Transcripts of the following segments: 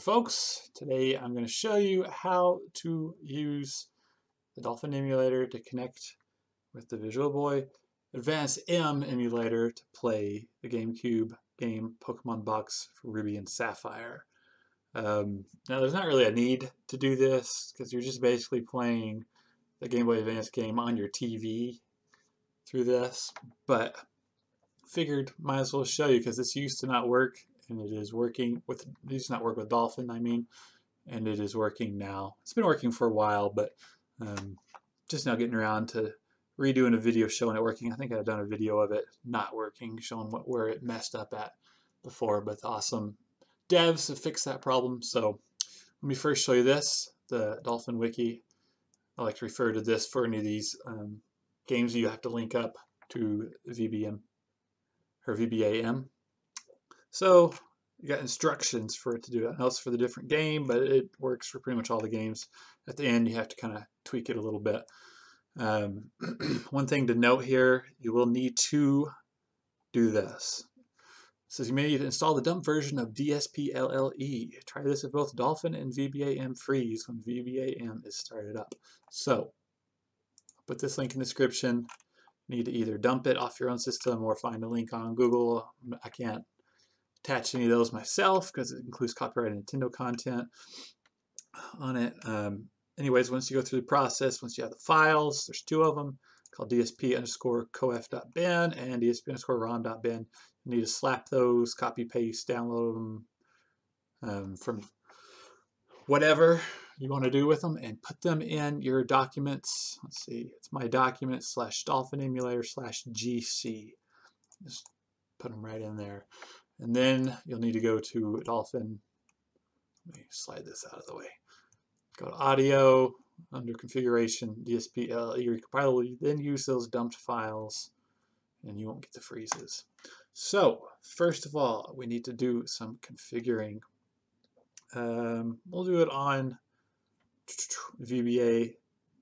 folks. Today I'm going to show you how to use the Dolphin emulator to connect with the Visual Boy Advance M emulator to play the GameCube game Pokemon Box Ruby and Sapphire. Um, now there's not really a need to do this because you're just basically playing the Game Boy Advance game on your TV through this, but figured might as well show you because this used to not work and it is working with these not work with Dolphin I mean and it is working now. It's been working for a while but um, just now getting around to redoing a video showing it working. I think I've done a video of it not working showing what where it messed up at before but awesome. Devs have fixed that problem so let me first show you this the Dolphin wiki. I like to refer to this for any of these um, games you have to link up to VBM or VBAM so you got instructions for it to do it. Else for the different game, but it works for pretty much all the games. At the end, you have to kind of tweak it a little bit. Um, one thing to note here, you will need to do this. Says you may need to install the dump version of DSP-LLE. Try this with both Dolphin and VBAM freeze when VBAM is started up. So, I'll put this link in the description. You need to either dump it off your own system or find a link on Google. I can't attach any of those myself because it includes copyrighted Nintendo content on it. Um, anyways, once you go through the process, once you have the files, there's two of them called dsp underscore coef.bin and dsp underscore rom.bin. You need to slap those, copy paste, download them um, from whatever you want to do with them and put them in your documents. Let's see, it's my documents slash dolphin emulator slash GC. Just put them right in there. And then you'll need to go to Dolphin. Let me slide this out of the way. Go to Audio, under Configuration, DSP LLE recompiler. then use those dumped files, and you won't get the freezes. So, first of all, we need to do some configuring. Um, we'll do it on VBA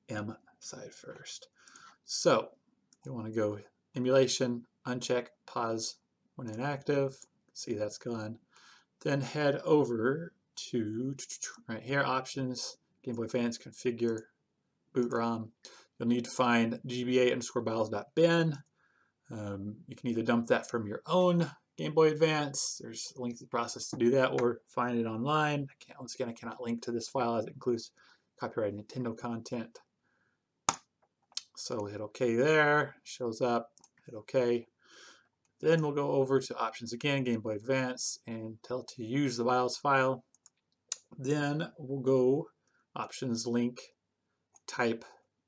M side first. So, you want to go Emulation, uncheck, pause when inactive, See, that's gone. Then head over to right here, options, Game Boy Advance, configure, boot ROM. You'll need to find gba underscore bios.bin. Um, you can either dump that from your own Game Boy Advance. There's a lengthy process to do that, or find it online. I can't, once again, I cannot link to this file as it includes copyrighted Nintendo content. So hit OK there, shows up, hit OK. Then we'll go over to options again, Game Boy Advance, and tell to use the BIOS file. Then we'll go options link, type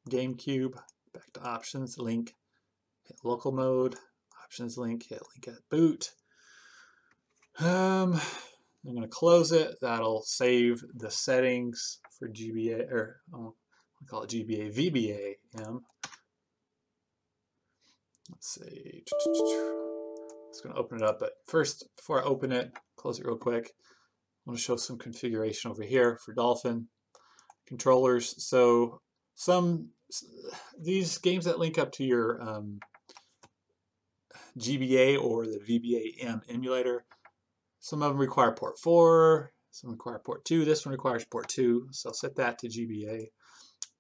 GameCube, back to options, link, hit local mode, options link, hit link at boot. Um, I'm going to close it. That'll save the settings for GBA, or I'll call it GBA VBA. Let's see. It's going to open it up, but first, before I open it, close it real quick, I want to show some configuration over here for Dolphin controllers. So some these games that link up to your um, GBA or the VBA-M emulator, some of them require port 4, some require port 2. This one requires port 2, so I'll set that to GBA.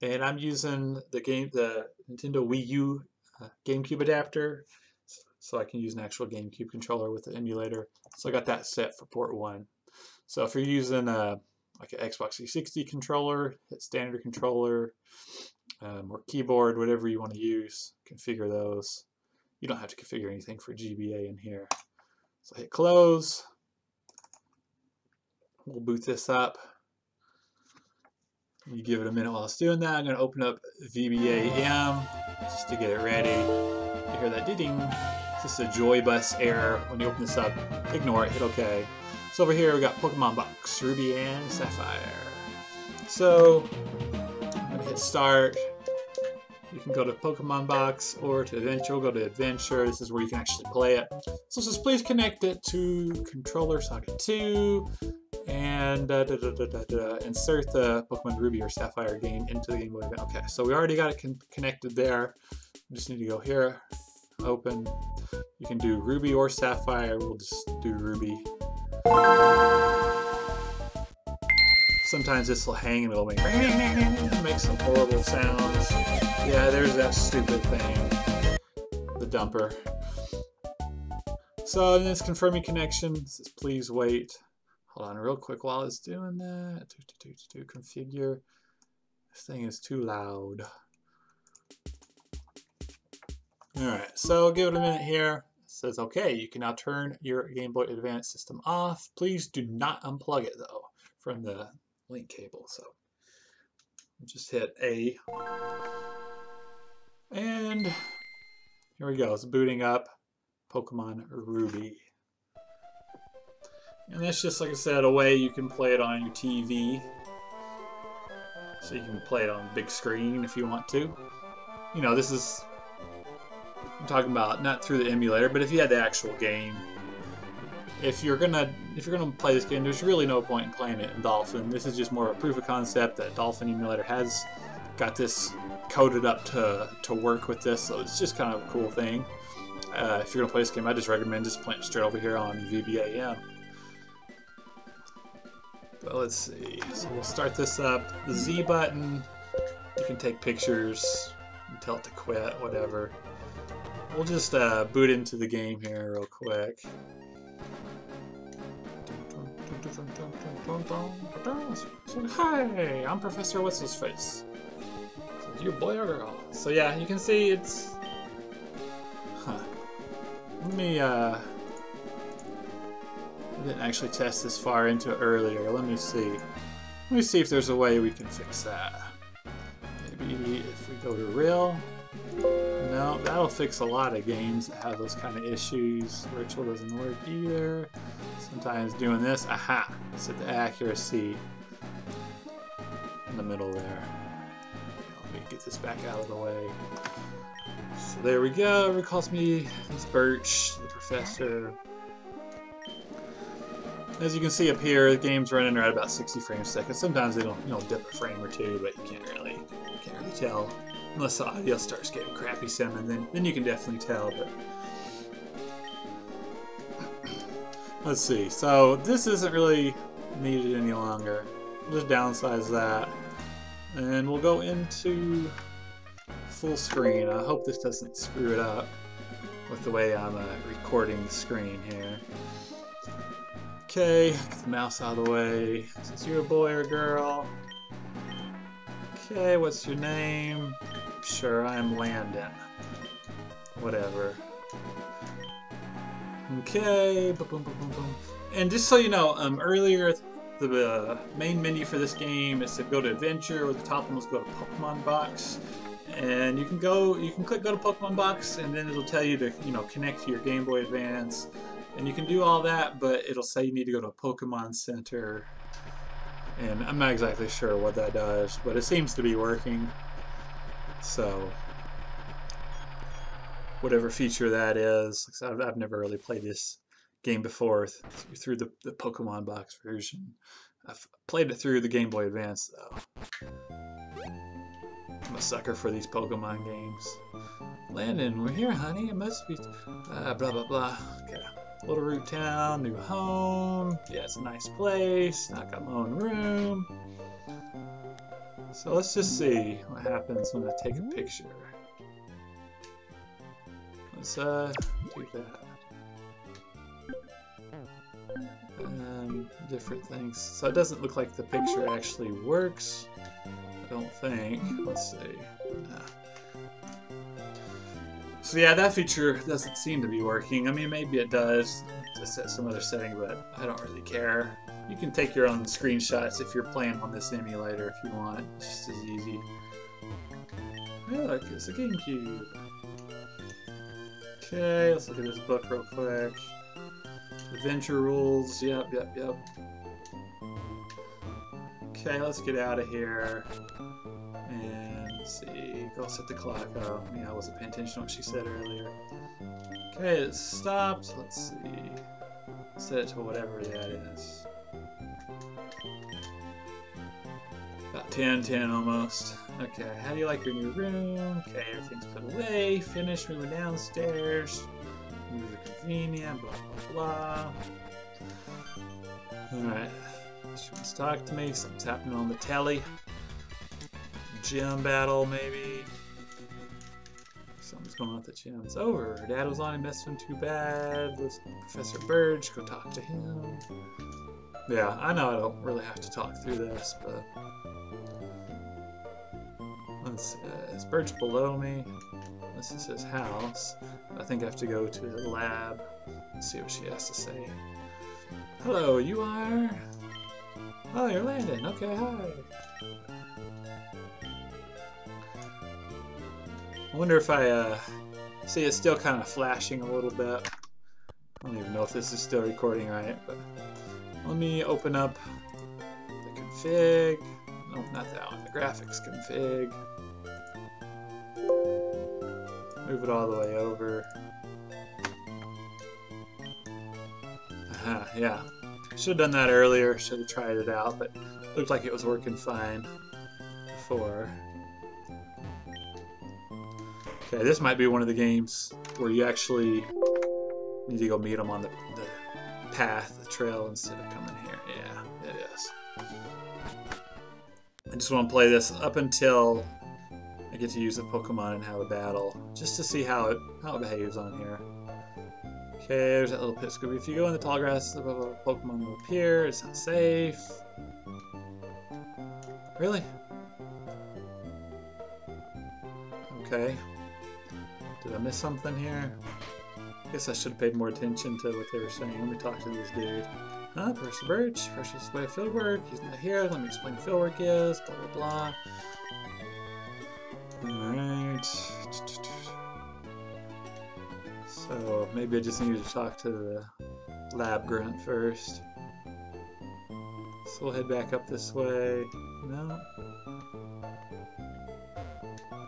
And I'm using the game, the Nintendo Wii U uh, GameCube adapter so I can use an actual GameCube controller with the emulator. So I got that set for port 1. So if you're using a, like an Xbox 360 controller, hit standard controller, um, or keyboard, whatever you want to use, configure those. You don't have to configure anything for GBA in here. So hit close. We'll boot this up. You give it a minute while it's doing that. I'm going to open up VBAM just to get it ready. You hear that ding this is a JoyBus error. When you open this up, ignore it, hit OK. So over here we got Pokemon Box, Ruby and Sapphire. So I'm gonna hit start. You can go to Pokemon Box or to Adventure. We'll go to Adventure. This is where you can actually play it. So it says please connect it to controller socket 2 and uh, da, da, da, insert the Pokemon Ruby or Sapphire game into the Game Boy Advance. Okay, so we already got it con connected there. We just need to go here, open. You can do Ruby or Sapphire. We'll just do Ruby. sometimes this will hang and it'll make, make some horrible sounds. Yeah, there's that stupid thing. The dumper. So then it's confirming connection. It says please wait. Hold on real quick while it's doing that. Do, do, do, do, configure. This thing is too loud. Alright, so give it a minute here. It says, okay, you can now turn your Game Boy Advance system off. Please do not unplug it, though, from the link cable. So just hit A. And here we go. It's booting up Pokemon Ruby. And that's just, like I said, a way you can play it on your TV. So you can play it on big screen if you want to. You know, this is I'm talking about not through the emulator, but if you had the actual game, if you're gonna if you're gonna play this game, there's really no point in playing it in Dolphin. This is just more of a proof of concept that Dolphin emulator has got this coded up to to work with this, so it's just kind of a cool thing. Uh, if you're gonna play this game, I just recommend just playing straight over here on VBAM. But let's see. So we'll start this up. The Z button, you can take pictures, tell it to quit, whatever. We'll just uh, boot into the game here real quick. Hi, I'm Professor What's His Face. You boy or girl? So yeah, you can see it's. Huh. Let me. Uh, I didn't actually test this far into it earlier. Let me see. Let me see if there's a way we can fix that. Maybe if we go to real. No, that'll fix a lot of games that have those kind of issues. Virtual doesn't work either. Sometimes doing this, aha, set the accuracy in the middle there. Let me get this back out of the way. So there we go. It calls me as Birch, the professor. As you can see up here, the game's running right about 60 frames a second. Sometimes they don't, you know, dip a frame or two, but you can't really, can't really tell unless the audio starts getting crappy sounding. Then, then you can definitely tell. But let's see. So this isn't really needed any longer. We'll just downsize that, and we'll go into full screen. I hope this doesn't screw it up with the way I'm uh, recording the screen here. Okay, get the mouse out of the way. Is you a boy or girl? Okay, what's your name? Sure, I'm Landon. Whatever. Okay, boom, boom, boom. And just so you know, um, earlier the uh, main menu for this game is to go to Adventure, or the top one was go to Pokemon Box. And you can go, you can click go to Pokemon Box, and then it'll tell you to, you know, connect to your Game Boy Advance. And you can do all that, but it'll say you need to go to a Pokemon Center. And I'm not exactly sure what that does, but it seems to be working. So, whatever feature that is, I've, I've never really played this game before through the, the Pokemon box version. I've played it through the Game Boy Advance, though. I'm a sucker for these Pokemon games. Landon, we're here, honey. It must be... Uh, blah, blah, blah. Okay. Littleroot Town, new home. Yeah, it's a nice place. I got my own room. So let's just see what happens when I take a picture. Let's uh, do that. Um, different things. So it doesn't look like the picture actually works. I don't think. Let's see. Uh, so yeah, that feature doesn't seem to be working. I mean, maybe it does to set some other setting, but I don't really care. You can take your own screenshots if you're playing on this emulator if you want. It's just as easy. Hey, look, it's a GameCube. Okay, let's look at this book real quick. Adventure rules, yep, yep, yep. Okay, let's get out of here. And see, go set the clock. Oh, yeah, I wasn't paying attention to what she said earlier. Okay, it stopped. Let's see. Set it to whatever that is. About 10, 10 almost. Okay, how do you like your new room? Okay, everything's put away. Finished We moving downstairs. Move convenient, blah, blah, blah. Alright. She wants to talk to me. Something's happening on the telly. Gym battle, maybe. Something's going on at the gym. It's over. Dad was on and missed him, too bad. Listen, Professor Birch, go talk to him. Yeah, I know I don't really have to talk through this, but... Let's uh, is Birch below me? This is his house. I think I have to go to the lab and see what she has to say. Hello, you are? Oh, you're Landon. Okay, hi. I wonder if I, uh, see it's still kind of flashing a little bit. I don't even know if this is still recording right, but let me open up the config. No, not that one. The graphics config. Move it all the way over. Aha, yeah. Should have done that earlier. Should have tried it out, but looked like it was working fine before. Okay, this might be one of the games where you actually need to go meet them on the, the path, the trail, instead of coming here. Yeah, it is. I just want to play this up until I get to use the Pokemon and have a battle, just to see how it how it behaves on here. Okay, there's that little pit. If you go in the tall grass, the Pokemon will appear. It's not safe. Really? Okay. Did I miss something here? I guess I should have paid more attention to what they were saying. Let me talk to this dude. Huh? Professor Birch, precious way of fieldwork. He's not here. Let me explain what fieldwork is. Blah, blah, blah. Alright. So, maybe I just need to talk to the lab grunt first. So we'll head back up this way. No.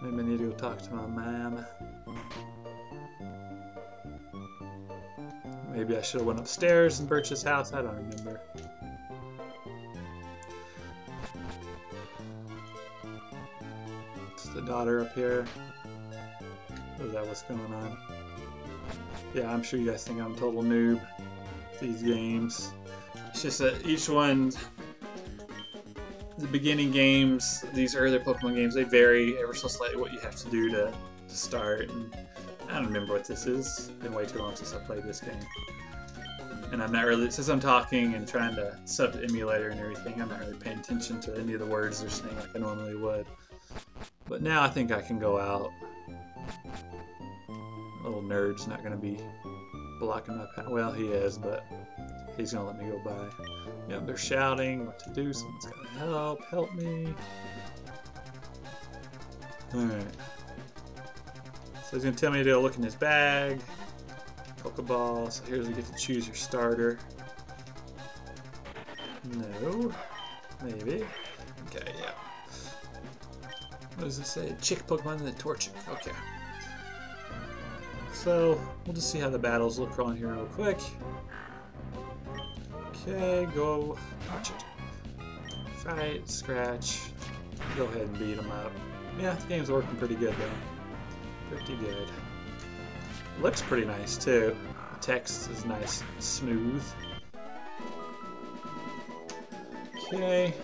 Maybe I need to go talk to my mom. Maybe I should have went upstairs in Birch's house. I don't remember. It's the daughter up here. Is that what's going on? Yeah, I'm sure you guys think I'm a total noob. These games. It's just that each one, the beginning games, these earlier Pokemon games, they vary ever so slightly what you have to do to, to start. And I don't remember what this is. It's been way too long since I played this game. And I'm not really, since I'm talking and trying to sub the emulator and everything, I'm not really paying attention to any of the words they're saying like I normally would. But now I think I can go out. Little nerd's not going to be blocking my path. Well, he is, but he's going to let me go by. Yep, they're shouting what to do. Someone's got to help. Help me. Alright. So he's going to tell me to look in his bag. Pokeball. So here's you get to choose your starter. No. Maybe. Okay, yeah. What does it say? Chick Pokemon and the Torchic. Okay. So, we'll just see how the battles look on here real quick. Okay, go. Torchic. Fight, scratch. Go ahead and beat them up. Yeah, the game's working pretty good though pretty good. Looks pretty nice too. The text is nice smooth. Okay.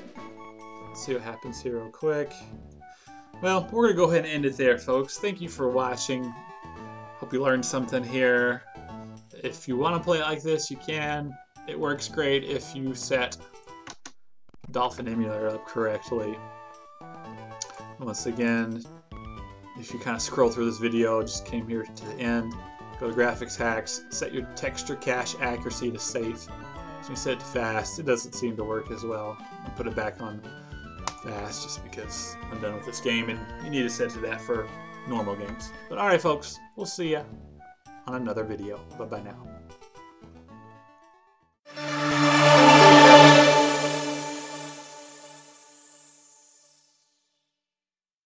Let's see what happens here real quick. Well, we're going to go ahead and end it there, folks. Thank you for watching. Hope you learned something here. If you want to play it like this, you can. It works great if you set Dolphin Emulator up correctly. Once again, if you kind of scroll through this video, just came here to the end, go to graphics hacks, set your texture cache accuracy to safe. So you set it to fast, it doesn't seem to work as well. Put it back on fast just because I'm done with this game and you need to set to that for normal games. But alright folks, we'll see ya on another video. Bye bye now.